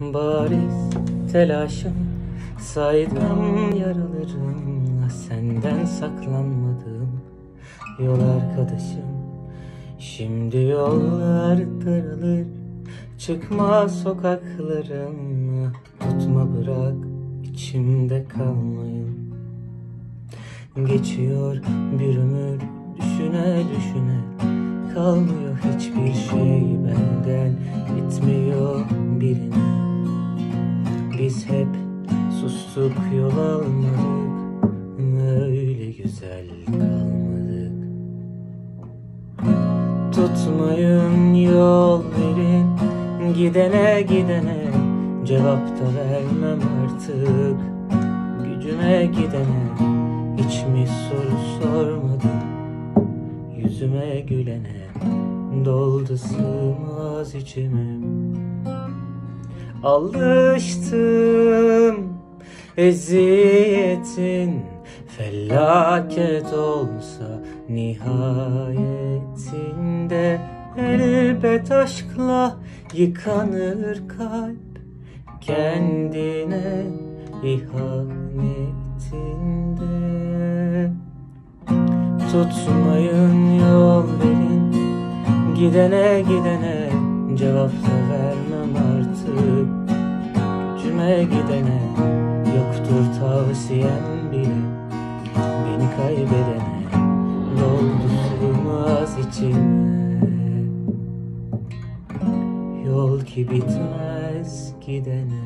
Bariz telaşım saydam yaralarım Senden saklanmadım yol arkadaşım. Şimdi yollar daralır Çıkma sokaklarım. Tutma bırak içimde kalmayın Geçiyor bir ömür düşüne düşüne Kalmıyor hiçbir sustuk yol almadık Öyle güzel kalmadık. Tutmayın yol verin. Gidene gidene Cevap da vermem artık. Gücüme gidene Hiç mi soru sormadım Yüzüme gülene Doldu sığmaz içime. Alıştım eziyetin Felaket olsa nihayetinde Elbet aşkla yıkanır kalp. Kendine ihanetinde Tutmayın yol verin. Gidene gidene Cevap da vermem artık. Gücüme gidene Yoktur tavsiyem bile Beni kaybedene Doldu sığmaz içime. Yol ki bitmez gidene